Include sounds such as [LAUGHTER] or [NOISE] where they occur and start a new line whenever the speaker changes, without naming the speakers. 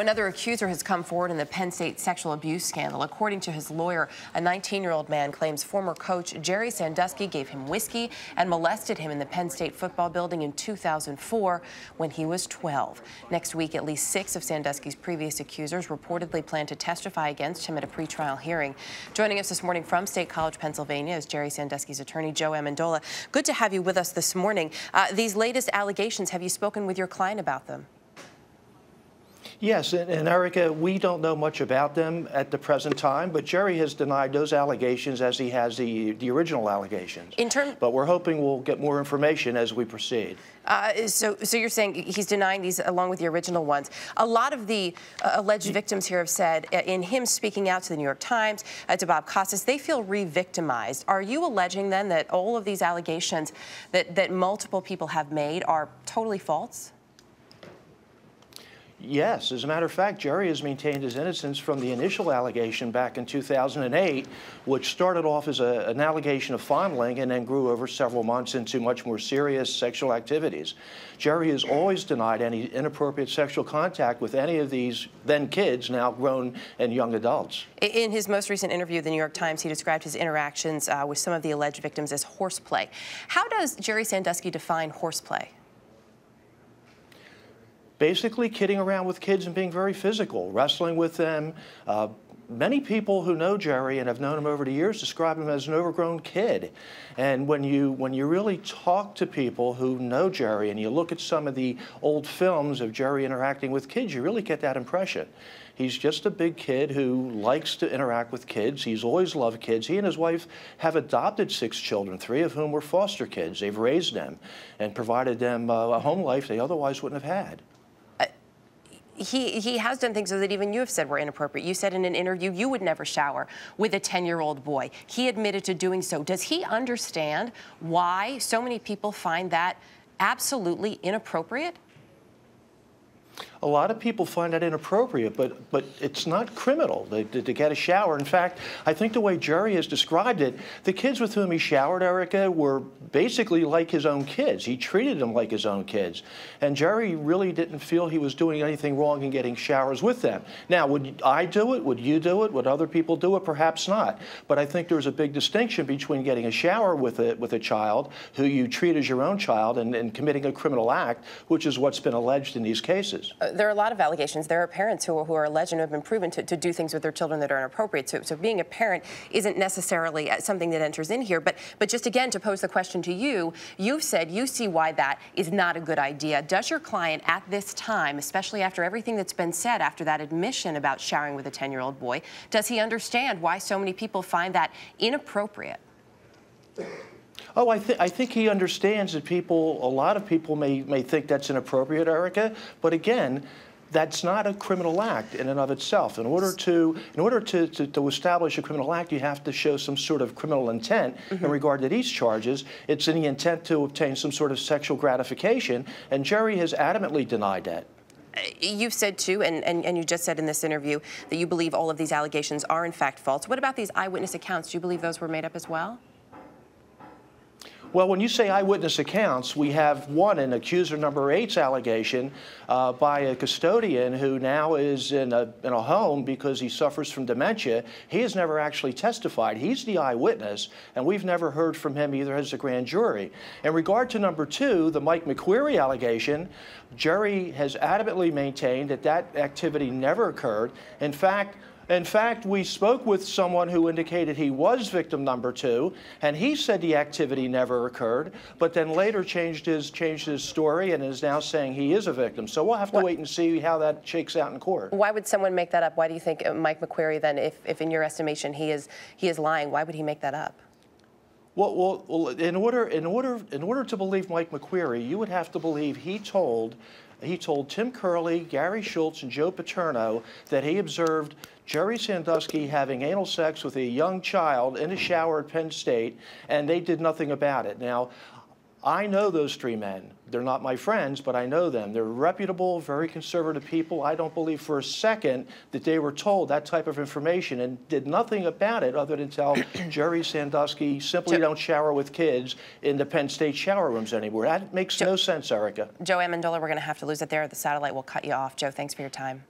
Another accuser has come forward in the Penn State sexual abuse scandal. According to his lawyer, a 19-year-old man claims former coach Jerry Sandusky gave him whiskey and molested him in the Penn State football building in 2004 when he was 12. Next week, at least six of Sandusky's previous accusers reportedly plan to testify against him at a pretrial hearing. Joining us this morning from State College, Pennsylvania, is Jerry Sandusky's attorney, Joe Amendola. Good to have you with us this morning. Uh, these latest allegations, have you spoken with your client about them?
Yes, and, and, Erica, we don't know much about them at the present time, but Jerry has denied those allegations as he has the, the original allegations. In term but we're hoping we'll get more information as we proceed.
Uh, so, so you're saying he's denying these along with the original ones. A lot of the uh, alleged victims here have said, uh, in him speaking out to the New York Times, uh, to Bob Costas, they feel re-victimized. Are you alleging then that all of these allegations that, that multiple people have made are totally false?
Yes, as a matter of fact, Jerry has maintained his innocence from the initial allegation back in 2008, which started off as a, an allegation of fondling and then grew over several months into much more serious sexual activities. Jerry has always denied any inappropriate sexual contact with any of these then kids, now grown and young adults.
In his most recent interview with the New York Times, he described his interactions uh, with some of the alleged victims as horseplay. How does Jerry Sandusky define horseplay?
Basically kidding around with kids and being very physical, wrestling with them. Uh, many people who know Jerry and have known him over the years describe him as an overgrown kid. And when you when you really talk to people who know Jerry and you look at some of the old films of Jerry interacting with kids, you really get that impression. He's just a big kid who likes to interact with kids. He's always loved kids. He and his wife have adopted six children, three of whom were foster kids. They've raised them and provided them uh, a home life they otherwise wouldn't have had
he, he has done things that even you have said were inappropriate. You said in an interview you would never shower with a 10-year-old boy. He admitted to doing so. Does he understand why so many people find that absolutely inappropriate?
A lot of people find that inappropriate, but, but it's not criminal to, to, get a shower. In fact, I think the way Jerry has described it, the kids with whom he showered, Erica, were basically like his own kids. He treated them like his own kids. And Jerry really didn't feel he was doing anything wrong in getting showers with them. Now, would I do it? Would you do it? Would other people do it? Perhaps not. But I think there's a big distinction between getting a shower with a, with a child who you treat as your own child and, and committing a criminal act, which is what's been alleged in these cases.
Uh, there are a lot of allegations. There are parents who, who are alleged and have been proven to, to do things with their children that are inappropriate. So, so being a parent isn't necessarily uh, something that enters in here. But, but just again, to pose the question to you, you've said you see why that is not a good idea. Does your client at this time, especially after everything that's been said after that admission about showering with a 10-year-old boy, does he understand why so many people find that inappropriate?
Oh, I, th I think he understands that people, a lot of people may, may think that's inappropriate, Erica. But again, that's not a criminal act in and of itself. In order to, in order to, to, to establish a criminal act, you have to show some sort of criminal intent mm -hmm. in mm-hmm. regard to these charges. It's in the intent to obtain some sort of sexual gratification, and Jerry has adamantly denied that.
Uh, you've said too, and, and, and you just said in this interview, that you believe all of these allegations are in fact false. What about these eyewitness accounts? Do you believe those were made up as well?
Well, when you say eyewitness accounts, we have one in accuser number eight's allegation uh, by a custodian who now is in a, in a home because he suffers from dementia. He has never actually testified. He's the eyewitness, and we've never heard from him either as a grand jury. In regard to number two, the Mike McQueary allegation, Jerry has adamantly maintained that that activity never occurred. In fact, in fact, we spoke with someone who indicated he was victim number two, and he said the activity never occurred, but then later changed his changed his story and is now saying he is a victim. So we'll have to what? wait and see how that shakes out in court.
Why would someone make that up? Why do you think uh, Mike McQueary then, if, if in your estimation he is he is lying, why would he make that up?
Well, well, well, in order, in order, in order to believe Mike McQueary, you would have to believe he told, he told Tim Curley, Gary Schultz, and Joe Paterno that he observed Jerry Sandusky having anal sex with a young child in a shower at Penn State, and they did nothing about it. Now, I know those three men. They're not my friends, but I know them. They're reputable, very conservative people. I don't believe for a second that they were told that type of information and did nothing about it other than tell [CLEARS THROAT] Jerry Sandusky simply Joe, don't shower with kids in the Penn State shower rooms anymore. That makes Joe, no sense, Erica.
Joe Amendola, we're going to have to lose it there. The satellite will cut you off. Joe, thanks for your time.